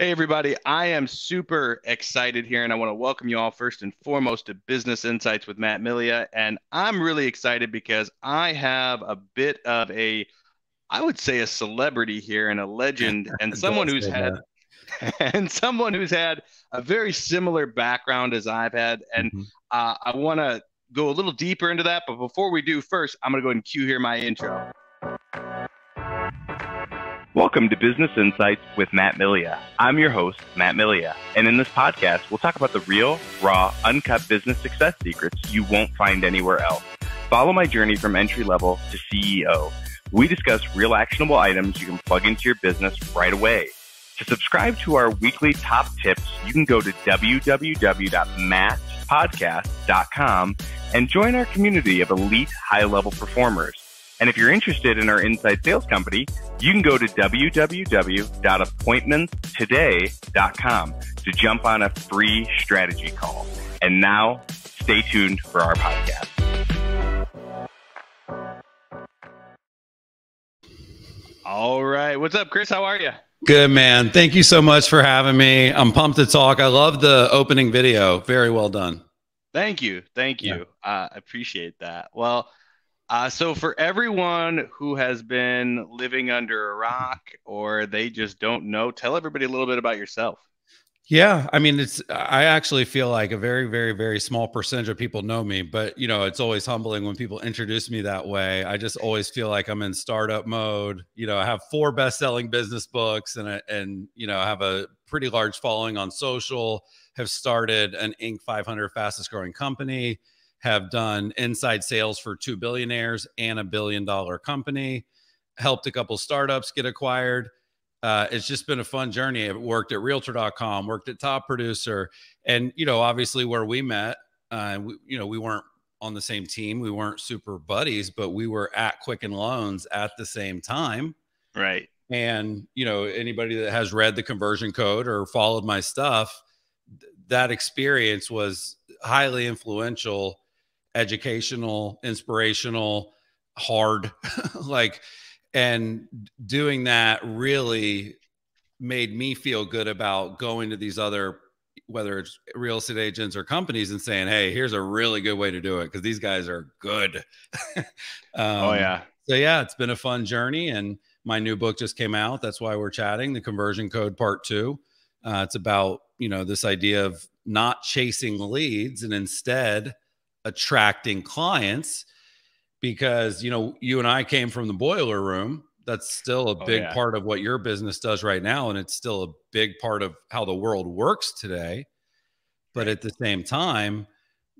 Hey, everybody. I am super excited here, and I want to welcome you all first and foremost to Business Insights with Matt Milia. And I'm really excited because I have a bit of a, I would say, a celebrity here and a legend, and someone who's had, and someone who's had a very similar background as I've had. And mm-hmm. uh, I want to go a little deeper into that. But before we do, first, I'm going to go ahead and cue here my intro. Welcome to Business Insights with Matt Milia. I'm your host, Matt Milia, and in this podcast, we'll talk about the real, raw, uncut business success secrets you won't find anywhere else. Follow my journey from entry level to CEO. We discuss real actionable items you can plug into your business right away. To subscribe to our weekly top tips, you can go to www.mattpodcast.com and join our community of elite high level performers. And if you're interested in our inside sales company, you can go to www.appointmentstoday.com to jump on a free strategy call. And now, stay tuned for our podcast. All right. What's up, Chris? How are you? Good, man. Thank you so much for having me. I'm pumped to talk. I love the opening video. Very well done. Thank you. Thank you. Yeah. Uh, I appreciate that. Well, uh, so, for everyone who has been living under a rock or they just don't know, tell everybody a little bit about yourself. Yeah, I mean, it's. I actually feel like a very, very, very small percentage of people know me, but you know, it's always humbling when people introduce me that way. I just always feel like I'm in startup mode. You know, I have four best-selling business books, and and you know, I have a pretty large following on social. Have started an Inc. 500 fastest growing company have done inside sales for two billionaires and a billion dollar company, helped a couple startups get acquired. Uh, it's just been a fun journey. I worked at realtor.com, worked at Top Producer, and you know, obviously where we met, uh, we, you know, we weren't on the same team, we weren't super buddies, but we were at Quicken Loans at the same time. Right. And you know, anybody that has read the conversion code or followed my stuff, that experience was highly influential educational, inspirational, hard. like, and doing that really made me feel good about going to these other whether it's real estate agents or companies and saying hey here's a really good way to do it because these guys are good. Um, oh yeah. so yeah it's been a fun journey and my new book just came out. That's why we're chatting the conversion code part two. Uh, it's about you know this idea of not chasing leads and instead attracting clients because you know you and I came from the boiler room. That's still a oh, big yeah. part of what your business does right now and it's still a big part of how the world works today. But at the same time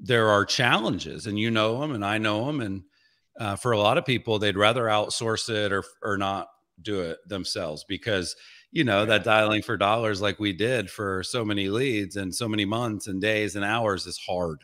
there are challenges and you know them and I know them and uh, for a lot of people they'd rather outsource it or or not do it themselves because you know that dialing for dollars like we did for so many leads and so many months and days and hours is hard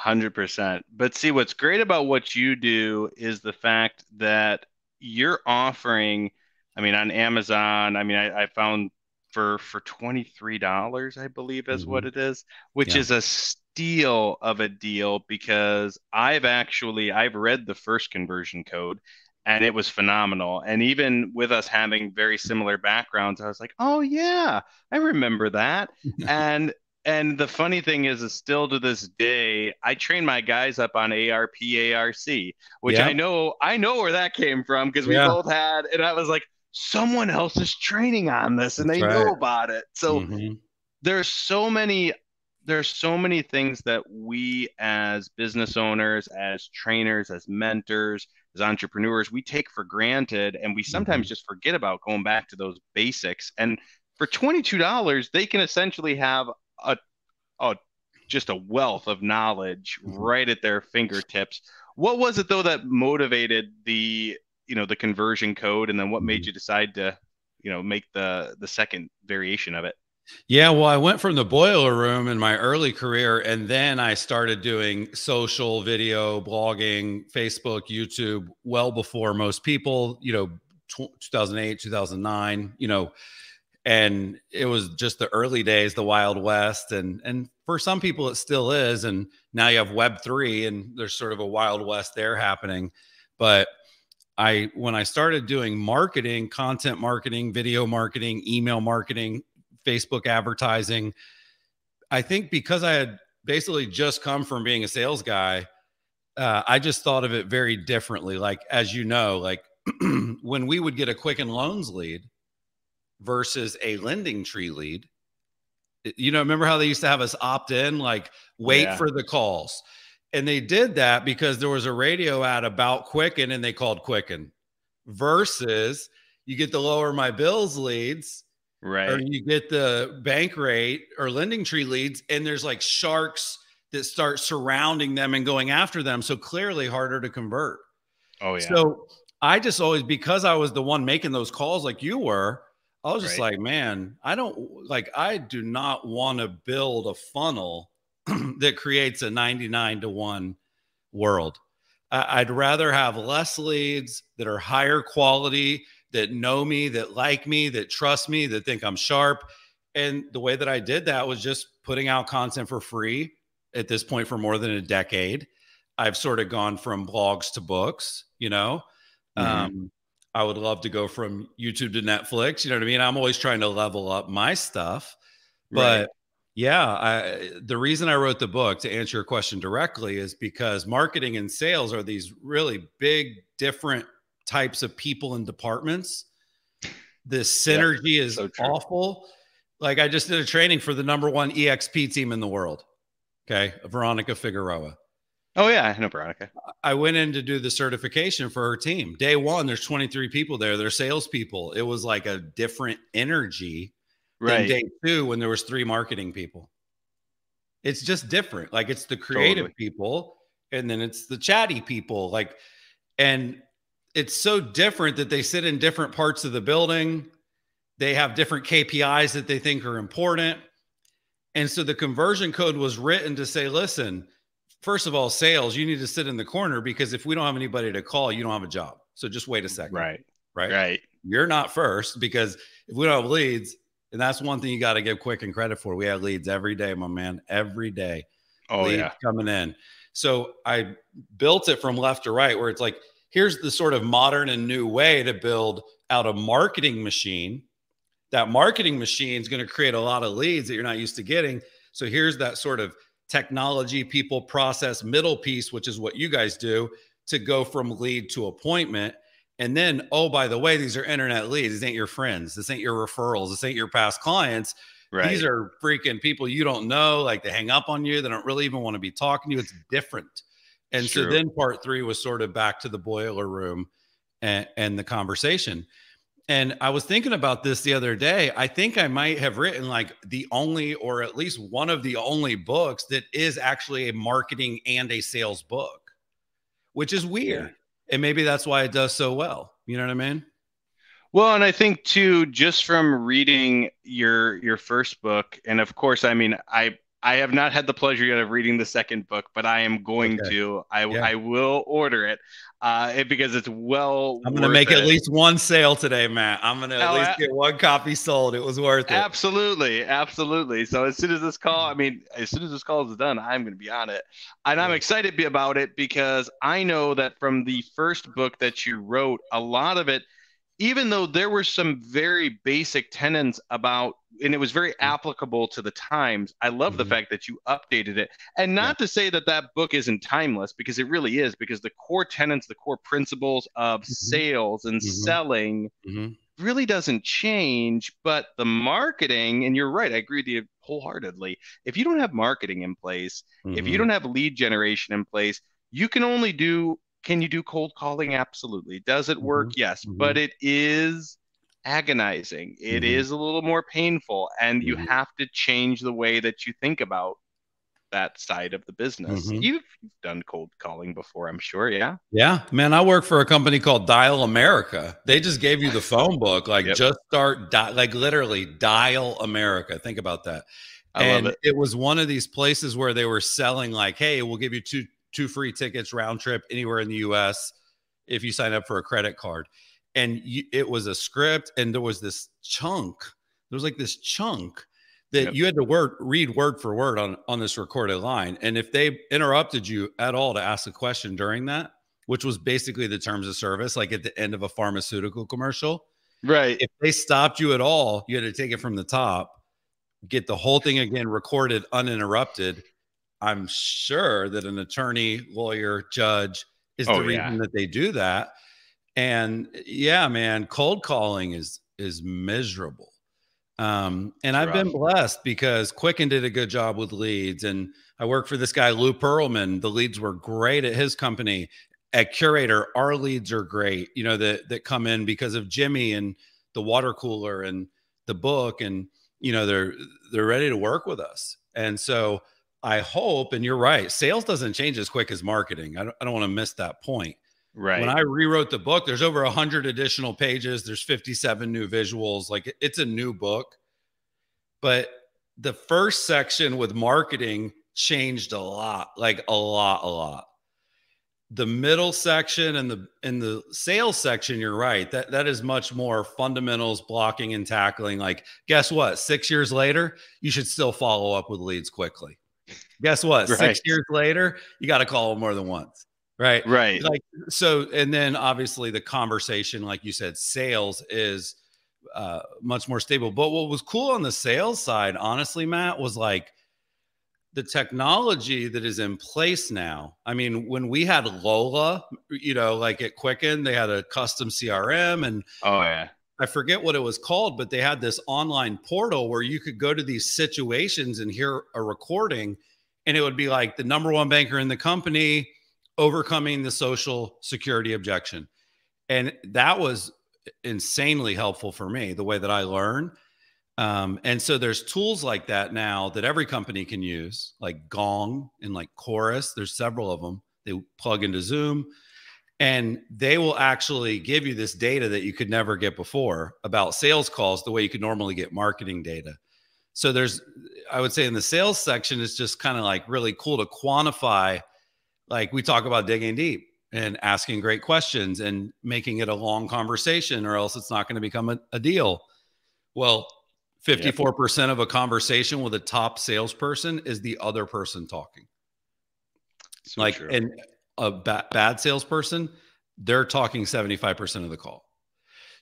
100%. But see, what's great about what you do is the fact that you're offering, I mean, on Amazon, I mean, I, I found for for $23, I believe is mm-hmm. what it is, which yeah. is a steal of a deal because I've actually I've read the first conversion code and it was phenomenal. And even with us having very similar backgrounds, I was like, oh yeah, I remember that. and and the funny thing is, is still to this day, I train my guys up on ARP ARC, which yeah. I know I know where that came from because we yeah. both had, and I was like, someone else is training on this, and That's they right. know about it. So mm-hmm. there's so many there's so many things that we as business owners, as trainers, as mentors, as entrepreneurs, we take for granted, and we sometimes mm-hmm. just forget about going back to those basics. And for $22, they can essentially have a, a just a wealth of knowledge mm-hmm. right at their fingertips. What was it though that motivated the you know the conversion code, and then what made mm-hmm. you decide to you know make the the second variation of it? Yeah, well, I went from the boiler room in my early career, and then I started doing social video, blogging, Facebook, YouTube, well before most people. You know, 2008, 2009. You know and it was just the early days the wild west and and for some people it still is and now you have web 3 and there's sort of a wild west there happening but I when I started doing marketing, content marketing, video marketing, email marketing, Facebook advertising, I think because I had basically just come from being a sales guy, uh, I just thought of it very differently. Like as you know, like when we would get a Quicken Loans lead versus a LendingTree lead, you know, remember how they used to have us opt in, like wait yeah. for the calls and they did that because there was a radio ad about Quicken and they called Quicken versus you get the LowerMyBills leads. Right. Or you get the Bankrate or LendingTree leads, and there's like sharks that start surrounding them and going after them. So clearly harder to convert. Oh, yeah. So I just always, because I was the one making those calls like you were, I was just right. like, man, I don't like, I do not want to build a funnel that creates a 99 to 1 world. I'd rather have less leads that are higher quality, that know me, that like me, that trust me, that think I'm sharp. And the way that I did that was just putting out content for free at this point for more than a decade. I've sort of gone from blogs to books, you know. Mm-hmm. Um, I would love to go from YouTube to Netflix, you know what I mean? I'm always trying to level up my stuff. But right. Yeah, I, the reason I wrote the book to answer your question directly is because marketing and sales are these really big, different types of people and departments. The synergy yeah, is so awful. Like I just did a training for the number one EXP team in the world. Okay, Veronica Figueroa. Oh yeah, I know Veronica. I went in to do the certification for her team. Day one, there's 23 people there. They're salespeople. It was like a different energy right. day two when there was three marketing people. It's just different. Like it's the creative totally. people and then it's the chatty people. Like, and it's so different that they sit in different parts of the building. They have different KPIs that they think are important. And so the conversion code was written to say, listen, first of all, sales, you need to sit in the corner because if we don't have anybody to call, you don't have a job. So just wait a second. Right. Right. Right. You're not first because if we don't have leads, and that's one thing you got to give Quicken credit for. We have leads every day, my man, every day. Oh leads yeah, coming in. So I built it from left to right, where it's like, here's the sort of modern and new way to build out a marketing machine. That marketing machine is going to create a lot of leads that you're not used to getting. So here's that sort of technology, people, process, middle piece, which is what you guys do to go from lead to appointment. And then, oh, by the way, these are internet leads. These ain't your friends. This ain't your referrals. This ain't your past clients. Right. These are freaking people you don't know. Like they hang up on you. They don't really even want to be talking to you. It's different. And so then part three was sort of back to the boiler room and, and the conversation. And I was thinking about this the other day. I think I might have written like the only, or at least one of the only books that is actually a marketing and a sales book, which is weird. Yeah and maybe that's why it does so well. You know what I mean? Well, and I think too, just from reading your your first book, and of course, I mean, I I have not had the pleasure yet of reading the second book, but I am going okay. to. I yeah. I will order it, uh, it, because it's well. I'm going to make it. at least one sale today, Matt. I'm going to at oh, least get one copy sold. It was worth it. Absolutely, absolutely. So as soon as this call, I mean, as soon as this call is done, I'm going to be on it, and I'm excited be about it because I know that from the first book that you wrote, a lot of it even though there were some very basic tenets about and it was very mm. applicable to the times i love mm-hmm. the fact that you updated it and not yeah. to say that that book isn't timeless because it really is because the core tenets the core principles of mm-hmm. sales and mm-hmm. selling mm-hmm. really doesn't change but the marketing and you're right i agree with you wholeheartedly if you don't have marketing in place if you mm-hmm. don't have lead generation in place you can only do can you do cold calling? Absolutely. Does it work? Mm-hmm. Yes, mm-hmm. but it is agonizing. It mm-hmm. is a little more painful, and you mm-hmm. have to change the way that you think about that side of the business. Mm-hmm. You've, you've done cold calling before, I'm sure. Yeah. Yeah, man. I work for a company called Dial America. They just gave you the phone book, like yep. just start, di- like literally Dial America. Think about that. I and it. it was one of these places where they were selling, like, hey, we'll give you two two free tickets round trip anywhere in the US if you sign up for a credit card. And you, it was a script, and there was this chunk. There was like this chunk that yep. you had to word read word for word on on this recorded line. And if they interrupted you at all to ask a question during that, which was basically the terms of service, like at the end of a pharmaceutical commercial. Right. If they stopped you at all, you had to take it from the top, get the whole thing again recorded uninterrupted. I'm sure that an attorney, lawyer, judge is Oh, the reason yeah. that they do that. And yeah, man, cold calling is is miserable. Um, and I've been blessed because Quicken did a good job with leads. And I work for this guy, Lou Pearlman. The leads were great at his company. At Curaytor, our leads are great, you know, that that come in because of Jimmy and the water cooler and the book. And, you know, they're they're ready to work with us. And so I hope, and you're right, sales doesn't change as quick as marketing. I don't, I don't want to miss that point. Right. When I rewrote the book, there's over 100 additional pages. There's 57 new visuals. Like it's a new book. But the first section with marketing changed a lot, like a lot, a lot. The middle section and the and the sales section, you're right. That that is much more fundamentals, blocking and tackling. Like, guess what? Six years later, you should still follow up with leads quickly. Guess what? Right. Six years later, you got to call them more than once. Right right. like so and then obviously the conversation like you said sales is uh much more stable but what was cool on the sales side honestly matt was like the technology that is in place now i mean when we had lola you know like at quicken they had a custom crm and Oh yeah. I forget what it was called, but they had this online portal where you could go to these situations and hear a recording, and it would be like the number one banker in the company overcoming the social security objection. And that was insanely helpful for me, the way that I learn. Um, and so there's tools like that now that every company can use, like Gong and like Chorus. There's several of them. They plug into Zoom and they will actually give you this data that you could never get before about sales calls the way you could normally get marketing data so there's i would say in the sales section it's just kind of like really cool to quantify like we talk about digging deep and asking great questions and making it a long conversation or else it's not going to become a, a deal. Well 54% of a conversation with a top salesperson is the other person talking. So like true. and a ba- bad salesperson they're talking 75% of the call.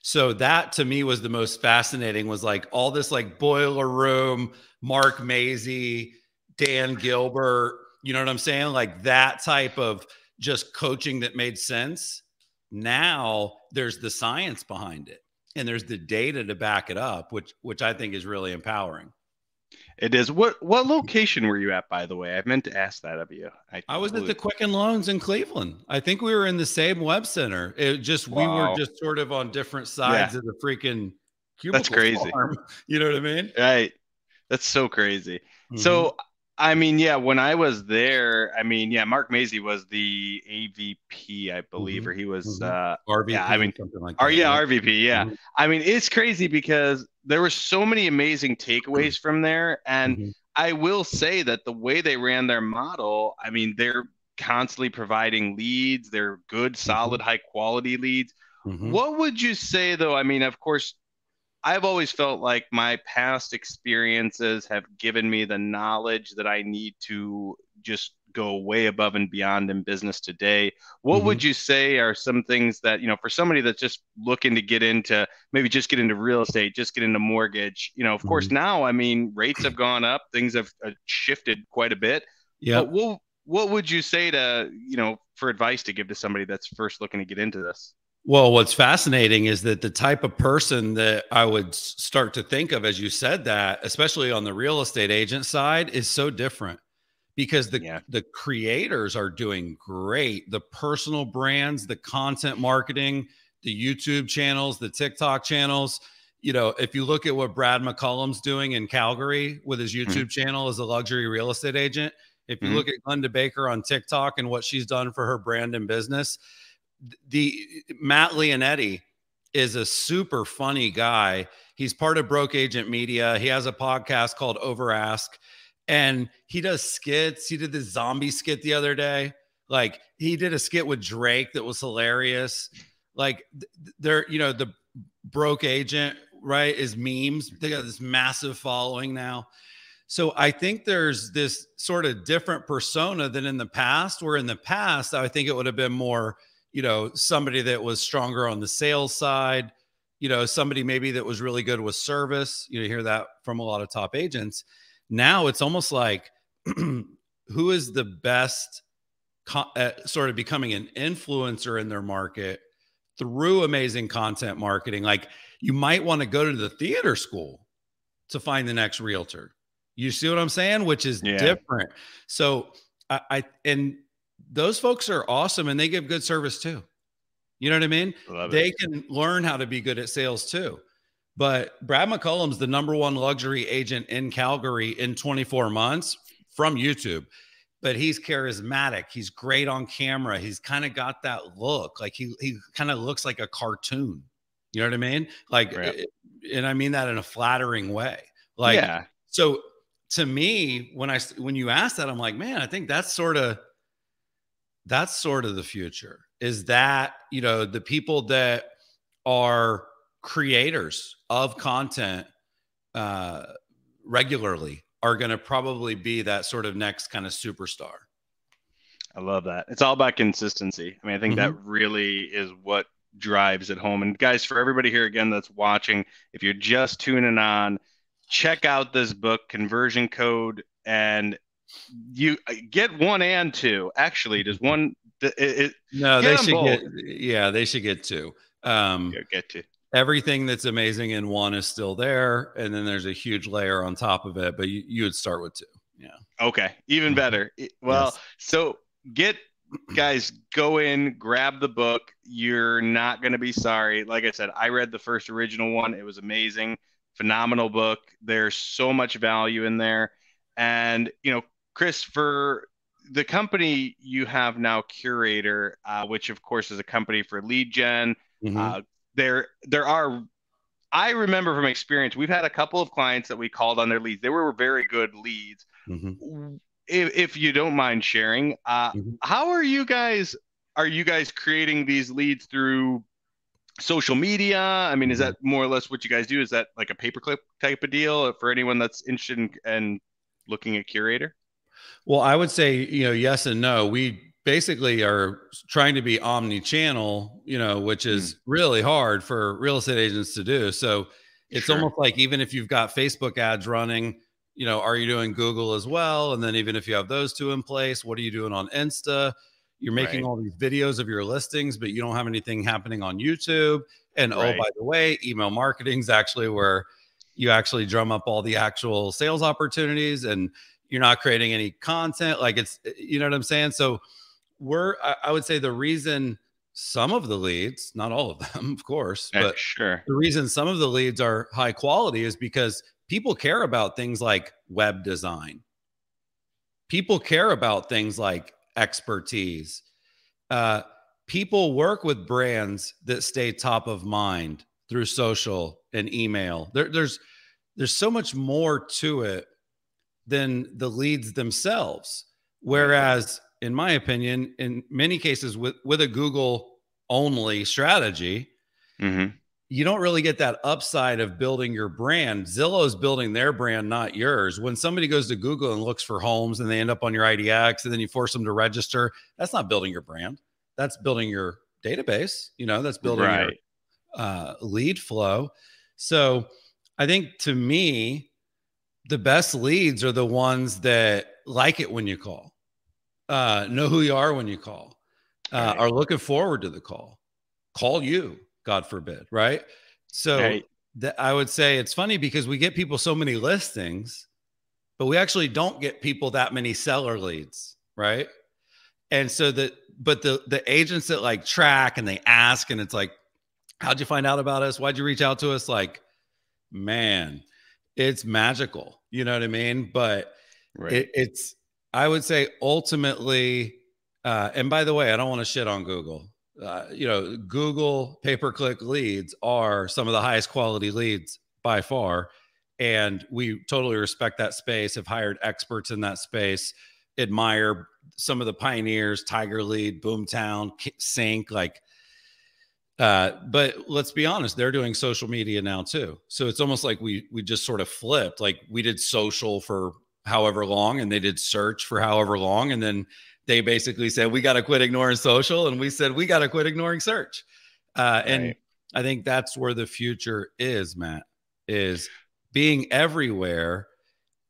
So that to me was the most fascinating was like all this like boiler room mark Maisie, dan gilbert you know what i'm saying like that type of just coaching that made sense now there's the science behind it and there's the data to back it up which which i think is really empowering it is. What what location were you at, by the way? I meant to ask that of you. I was at the Quicken Loans in Cleveland. I think we were in the same web center. It just we were just sort of on different sides of the freaking cubicle That's crazy. farm. You know what I mean? Right. That's so crazy. Mm-hmm. So, I mean, yeah, when I was there, I mean, yeah, Mark Maisie was the AVP, I believe, Mhm. or he was, Mhm. uh, RVP, yeah, I mean, something like or that. yeah, right? RVP, yeah. Mhm. I mean, it's crazy because there were so many amazing takeaways from there, and Mhm. I will say that the way they ran their model, I mean, they're constantly providing leads. They're good, solid, high quality leads. Mhm. What would you say, though? I mean, of course, I've always felt like my past experiences have given me the knowledge that I need to just go way above and beyond in business today. What Mhm. would you say are some things that, you know, for somebody that's just looking to get into maybe just get into real estate, just get into mortgage, you know, of course, now, I mean, rates have gone up, things have uh, shifted quite a bit. Yeah. But what, what would you say to, you know, for advice to give to somebody that's first looking to get into this? Well, what's fascinating is that the type of person that I would start to think of as you said that, especially on the real estate agent side, is so different because the Yeah. the creators are doing great. The personal brands, the content marketing, the YouTube channels, the TikTok channels. You know, if you look at what Brad McCullum's doing in Calgary with his YouTube channel as a luxury real estate agent, if you Mhm. look at Glenda Baker on TikTok and what she's done for her brand and business, the Matt Leonetti is a super funny guy. He's part of Broke Agent Media. He has a podcast called Over Ask, and he does skits. He did this zombie skit the other day. Like he did a skit with Drake that was hilarious. Like th- they're, you know, the broke agent, right? Is memes. They got this massive following now. So I think there's this sort of different persona than in the past, where in the past, I think it would have been more you know, somebody that was stronger on the sales side, you know, somebody maybe that was really good with service. You hear that from a lot of top agents. Now it's almost like who is the best uh, sort of becoming an influencer in their market through amazing content marketing. Like you might want to go to the theater school to find the next realtor. You see what I'm saying? Which is yeah. different. So I, I and those folks are awesome and they give good service too. You know what I mean? they can learn how to be good at sales too. But Brad McCullum's the number one luxury agent in Calgary in 24 months from YouTube. But he's charismatic. He's great on camera. He's kind of got that look. Like he he kind of looks like a cartoon. You know what I mean? Like right. Eh, and I mean that in a flattering way. Like yeah. so to me, when I when you ask that, I'm like, man, I think that's sort of that's sort of the future. Is that you know the people that are creators of content uh, regularly are going to probably be that sort of next kind of superstar. I love that. It's all about consistency. I mean, I think mm-hmm. that really is what drives it home. And guys, for everybody here again that's watching, if you're just tuning on, check out this book, Conversion Code, and you get one and two. Actually, does one? It, it, no, they should both. get. Yeah, they should get two. Um, get two. Everything that's amazing in one is still there, and then there's a huge layer on top of it. But you, you would start with two. Yeah. Okay, even mm-hmm. better. Well, yes. so get guys go in grab the book you're not going to be sorry like i said i read the first original one it was amazing phenomenal book there's so much value in there and you know chris for the company you have now curaytor uh, which of course is a company for lead general mm-hmm. uh, there there are i remember from experience we've had a couple of clients that we called on their leads they were very good leads mm-hmm if, if you don't mind sharing, uh, mm-hmm. how are you guys? Are you guys creating these leads through social media? I mean, is mm-hmm. that more or less what you guys do? Is that like a paperclip type of deal for anyone that's interested in, in looking at Curaytor? Well, I would say you know yes and no. We basically are trying to be omni-channel, you know, which is mm. really hard for real estate agents to do. So it's sure. almost like even if you've got Facebook ads running, you know, are you doing Google as well? And then even if you have those two in place, what are you doing on Insta? You're making right. all these videos of your listings, but you don't have anything happening on YouTube. And oh, right. oh, by the way, email marketing is actually where you actually drum up all the actual sales opportunities and you're not creating any content. Like it's, eh, you know what I'm saying? So we're, I, I would say the reason some of the leads, not all of them, of course, yeah, but sure. The reason some of the leads are high quality is because people care about things like web design. People care about things like expertise. Uh, people work with brands that stay top of mind through social and email. There, there's there's so much more to it than the leads themselves. Whereas, in my opinion, in many cases, with with a Google only strategy, mm-hmm you don't really get that upside of building your brand. Zillow's building their brand, not yours. When somebody goes to Google and looks for homes and they end up on your IDX and then you force them to register, that's not building your brand. That's building your database. You know, that's building right. your uh, lead flow. So I think to me, the best leads are the ones that like it when you call, uh, know who you are when you call, uh, right. are looking forward to the call, call you God forbid, right? So right. Th- I would say it's funny because we get people so many listings, but we actually don't get people that many seller leads, right? And so that, but the the agents that like track and they ask, and it's like, how'd you find out about us? Why'd you reach out to us? Like, man, it's magical. You know what I mean? But right. it, it's, I would say ultimately, uh, and by the way, I don't want to shit on Google uh, you know, Google pay per click leads are some of the highest quality leads by far. And we totally respect that space, have hired experts in that space, admire some of the pioneers, Tiger Lead, Boomtown, Sync, like, uh, but let's be honest, they're doing social media now too. So it's almost like we we just sort of flipped. Like we did social for however long, and they did search for however long, and then they basically said we got to quit ignoring social, and we said we got to quit ignoring search. Uh, right. And I think that's where the future is, Matt. Is being everywhere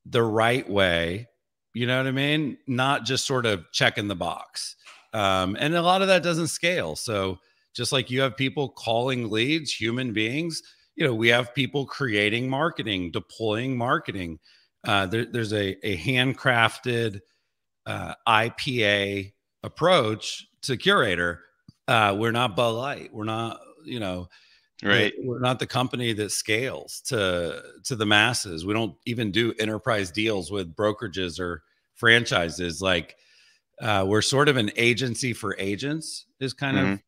the right way. You know what I mean? Not just sort of checking the box. Um, and a lot of that doesn't scale. So just like you have people calling leads, human beings, you know, we have people creating marketing, deploying marketing. Uh, there, there's a, a handcrafted uh, IPA approach to Curaytor. Uh, we're not Bud Light. We're not, you know, right. We're not the company that scales to to the masses. We don't even do enterprise deals with brokerages or franchises. Like uh, we're sort of an agency for agents. Is kind mm-hmm. of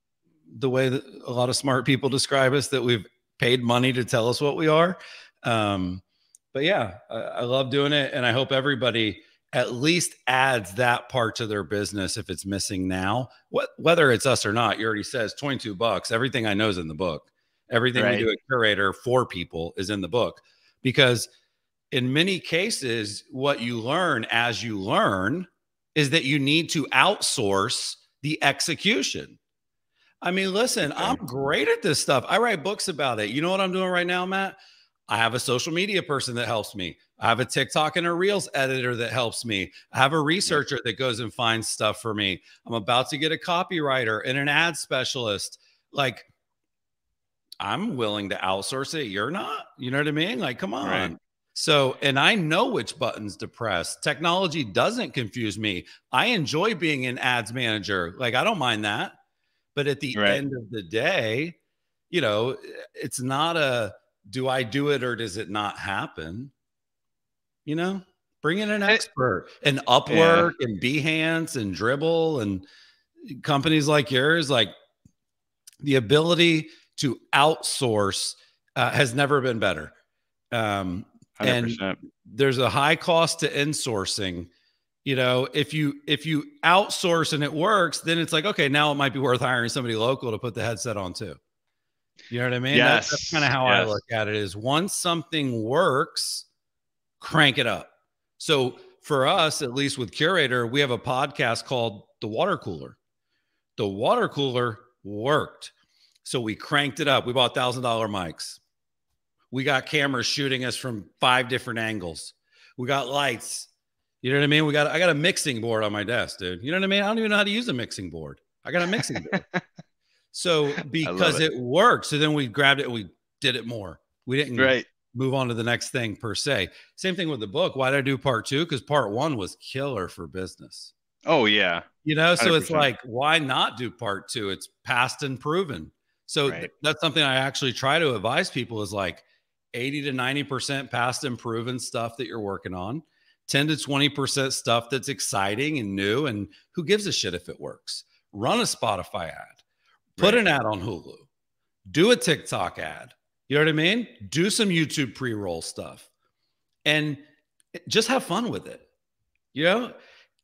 the way that a lot of smart people describe us. That we've paid money to tell us what we are. Um, but yeah, I, I love doing it, and I hope everybody at least adds that part to their business if it's missing now. What whether it's us or not, you already says 22 bucks. Everything I know is in the book. Everything right. we do at Curaytor for people is in the book. Because in many cases, what you learn as you learn is that you need to outsource the execution. I mean, listen, I'm great at this stuff. I write books about it. You know what I'm doing right now, Matt? I have a social media person that helps me. I have a TikTok and a Reels editor that helps me. I have a researcher that goes and finds stuff for me. I'm about to get a copywriter and an ad specialist. Like, I'm willing to outsource it. You're not. You know what I mean? Like, come on. Right. So, and I know which buttons to press. Technology doesn't confuse me. I enjoy being an ads manager. Like, I don't mind that. But at the right. end of the day, you know, it's not a do I do it or does it not happen? You know, bring in an expert and Upwork yeah. and Behance and Dribbble and companies like yours. Like the ability to outsource uh, has never been better. Um, 100%. and there's a high cost to insourcing you know if you if you outsource and it works then it's like okay now it might be worth hiring somebody local to put the headset on too you know what i mean yes. that's kind of how yes. i look at it is once something works crank it up so for us at least with curaytor we have a podcast called the water cooler the water cooler worked so we cranked it up we bought thousand dollar mics we got cameras shooting us from five different angles. We got lights. You know what I mean? We got I got a mixing board on my desk, dude. You know what I mean? I don't even know how to use a mixing board. I got a mixing board. so because it. it worked, so then we grabbed it and we did it more. We didn't right. move on to the next thing per se. Same thing with the book. Why did I do part two? Because part one was killer for business. Oh yeah. You know, so 100%. it's like, why not do part two? It's past and proven. So right. th- that's something I actually try to advise people is like, 80 to 90% past and proven stuff that you're working on, 10 to 20% stuff that's exciting and new. And who gives a shit if it works? Run a Spotify ad, put right. an ad on Hulu, do a TikTok ad. You know what I mean? Do some YouTube pre roll stuff and just have fun with it. You know,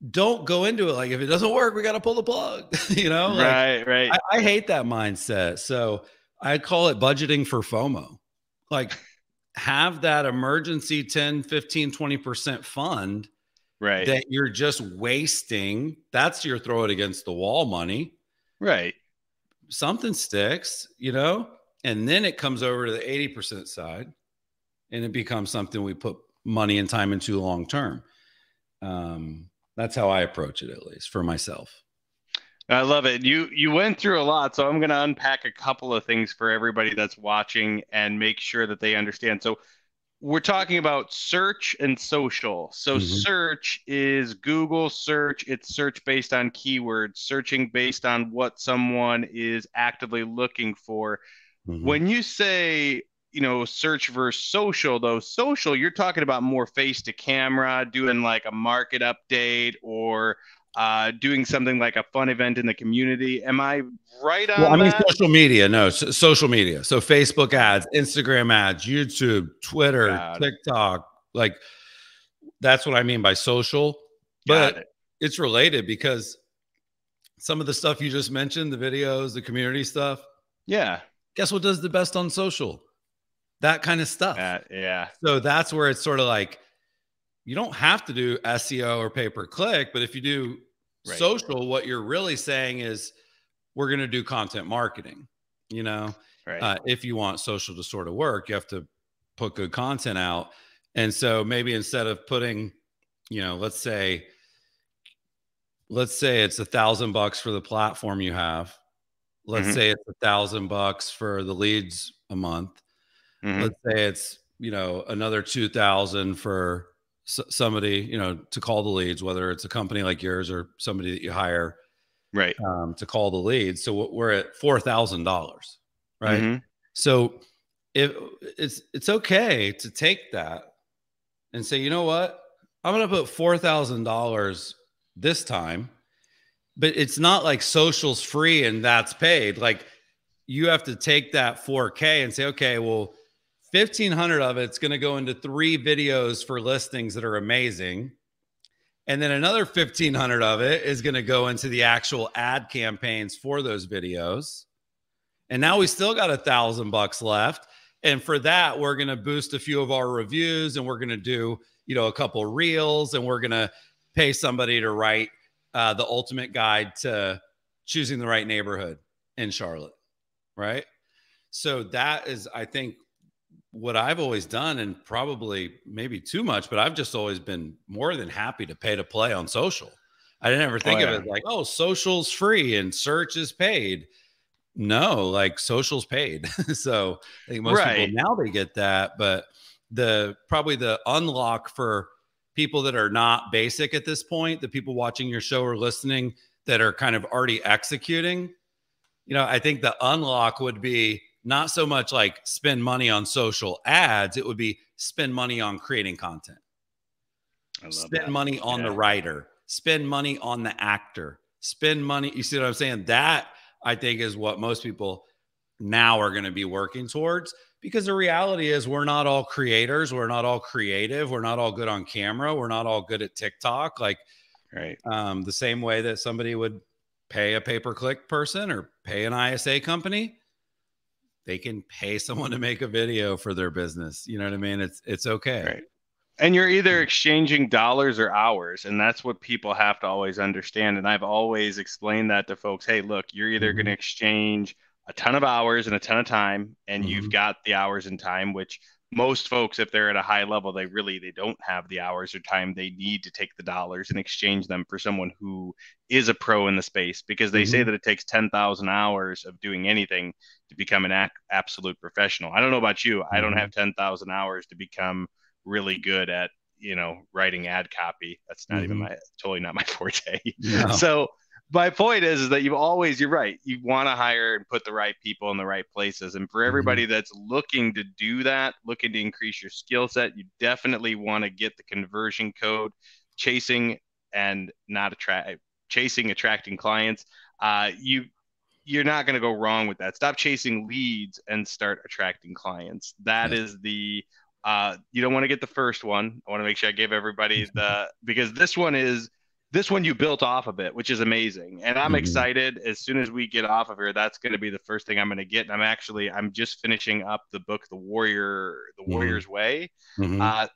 don't go into it like if it doesn't work, we got to pull the plug. you know, like, right, right. I, I hate that mindset. So I call it budgeting for FOMO. Like, have that emergency 10, 15, 20% fund right that you're just wasting. That's your throw it against the wall money. Right. Something sticks, you know, and then it comes over to the 80% side and it becomes something we put money and time into long term. Um, that's how I approach it, at least for myself. I love it. You you went through a lot, so I'm going to unpack a couple of things for everybody that's watching and make sure that they understand. So we're talking about search and social. So mm-hmm. search is Google search. It's search based on keywords, searching based on what someone is actively looking for. Mm-hmm. When you say you know search versus social though social you're talking about more face to camera doing like a market update or uh, doing something like a fun event in the community. Am I right on well, I mean, social media. No, social media. So Facebook ads, Instagram ads, YouTube, Twitter, Got TikTok. It. Like that's what I mean by social. Got but it. it's related because some of the stuff you just mentioned, the videos, the community stuff. Yeah. Guess what does the best on social? That kind of stuff. Uh, yeah. So that's where it's sort of like you don't have to do SEO or pay per click, but if you do Right. Social, what you're really saying is we're going to do content marketing. You know, right. uh, if you want social to sort of work, you have to put good content out. And so maybe instead of putting, you know, let's say, let's say it's a thousand bucks for the platform you have. Let's mm-hmm. say it's a thousand bucks for the leads a month. Mm-hmm. Let's say it's, you know, another 2000 for somebody, you know, to call the leads, whether it's a company like yours or somebody that you hire, right, um, to call the leads. So we're at four thousand dollars, right? Mm-hmm. So if it's it's okay to take that and say, you know what, I'm going to put four thousand dollars this time, but it's not like socials free and that's paid. Like you have to take that 4K and say, okay, well 1500 of it's going to go into three videos for listings that are amazing. And then another 1500 of it is going to go into the actual ad campaigns for those videos. And now we still got a thousand bucks left. And for that, we're going to boost a few of our reviews and we're going to do, you know, a couple reels and we're going to pay somebody to write uh, the ultimate guide to choosing the right neighborhood in Charlotte. Right. So that is, I think, what I've always done, and probably maybe too much, but I've just always been more than happy to pay to play on social. I didn't ever oh, think oh, yeah. of it like, oh, social's free and search is paid. No, like social's paid. so I think most right. people now they get that, but the probably the unlock for people that are not basic at this point, the people watching your show or listening that are kind of already executing, you know, I think the unlock would be not so much like spend money on social ads, it would be spend money on creating content. Spend that. money on yeah. the writer, spend money on the actor, spend money. You see what I'm saying? That I think is what most people now are going to be working towards because the reality is we're not all creators, we're not all creative, we're not all good on camera, we're not all good at TikTok. Like, right. Um, the same way that somebody would pay a pay per click person or pay an ISA company they can pay someone to make a video for their business. You know what I mean? It's it's okay. Right. And you're either exchanging dollars or hours, and that's what people have to always understand. And I've always explained that to folks. Hey, look, you're either mm-hmm. going to exchange a ton of hours and a ton of time, and mm-hmm. you've got the hours and time, which most folks if they're at a high level they really they don't have the hours or time they need to take the dollars and exchange them for someone who is a pro in the space because they mm-hmm. say that it takes 10,000 hours of doing anything to become an ac- absolute professional. I don't know about you. Mm-hmm. I don't mm-hmm. have 10,000 hours to become really good at, you know, writing ad copy. That's not mm-hmm. even my totally not my forte. No. So my point is, is that you always you're right you want to hire and put the right people in the right places. And for mm-hmm. everybody mm-hmm. that's looking to do that looking to increase your skill set you definitely want to get the conversion code chasing and not attract chasing attracting clients. Uh, you you're not going to go wrong with that. Stop chasing leads and start attracting clients. That is the uh, you don't want to get the first one. I want to make sure i give everybody the because this one is this one you built off of it, which is amazing. And I'm mm-hmm. excited. As soon as we get off of here, that's going to be the first thing I'm going to get. And I'm actually I'm just finishing up the book, The Warrior, The mm-hmm. Warrior's Way. Mm-hmm. Uh,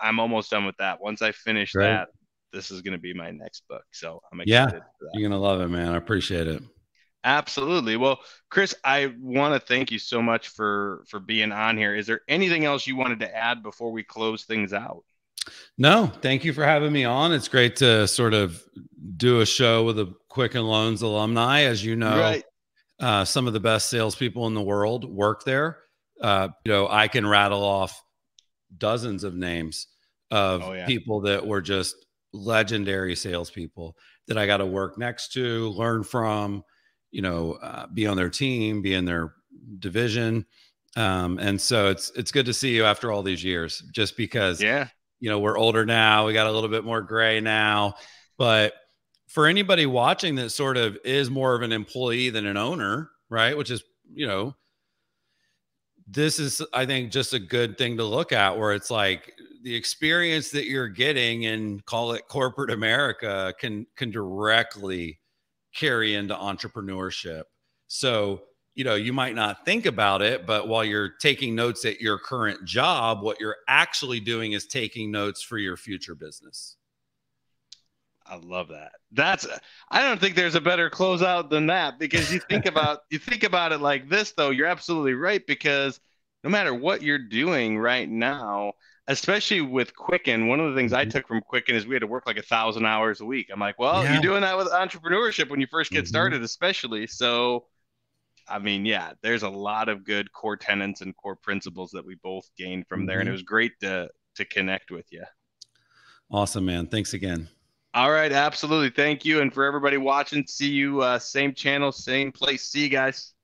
I'm almost done with that. Once I finish Great. that, this is going to be my next book. So I'm excited. Yeah, you're going to love it, man. I appreciate it. Absolutely. Well, Chris, I want to thank you so much for for being on here. Is there anything else you wanted to add before we close things out? No, thank you for having me on. It's great to sort of do a show with a Quicken Loans alumni. As you know, right. uh, some of the best salespeople in the world work there. Uh, you know, I can rattle off dozens of names of oh, yeah. people that were just legendary salespeople that I got to work next to, learn from, you know, uh, be on their team, be in their division. Um, and so it's it's good to see you after all these years, just because yeah you know, we're older now, we got a little bit more gray now. But for anybody watching that sort of is more of an employee than an owner, right? Which is, you know, this is, I think, just a good thing to look at where it's like the experience that you're getting and call it corporate America can can directly carry into entrepreneurship. So you know, you might not think about it, but while you're taking notes at your current job, what you're actually doing is taking notes for your future business. I love that. That's I don't think there's a better closeout than that because you think about you think about it like this though. You're absolutely right because no matter what you're doing right now, especially with Quicken, one of the things mm-hmm. I took from Quicken is we had to work like a thousand hours a week. I'm like, well, yeah. you're doing that with entrepreneurship when you first get mm-hmm. started, especially. So, I mean, yeah, there's a lot of good core tenants and core principles that we both gained from mm-hmm. there, and it mm-hmm. was great to to connect with you. Awesome, man. Thanks again. All right, absolutely. Thank you, and for everybody watching, see you uh, same channel, same place. See you guys.